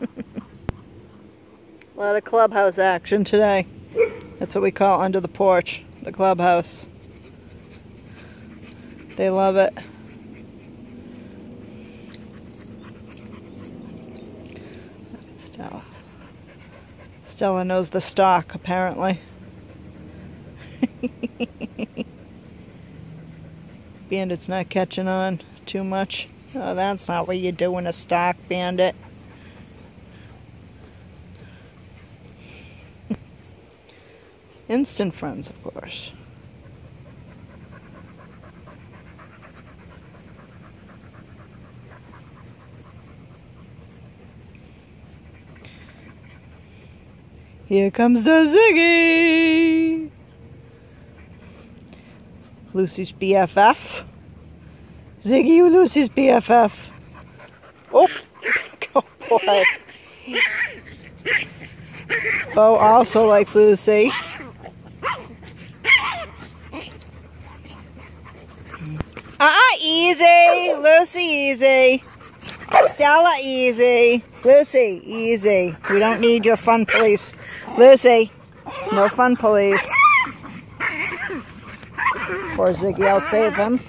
A lot of clubhouse action today. That's what we call under the porch, the clubhouse. They love it. Stella. Stella knows the stock, apparently. Bandit's not catching on too much. Oh, that's not what you do in a stock, Bandit. Instant friends, of course. Here comes the Ziggy! Lucy's BFF. Ziggy, Lucy's BFF. Oh, oh boy. Bo also likes Lucy. Uh-uh, easy. Lucy, easy. Stella, easy. Lucy, easy. We don't need your fun police. Lucy, no fun police. Poor Ziggy, I'll save him.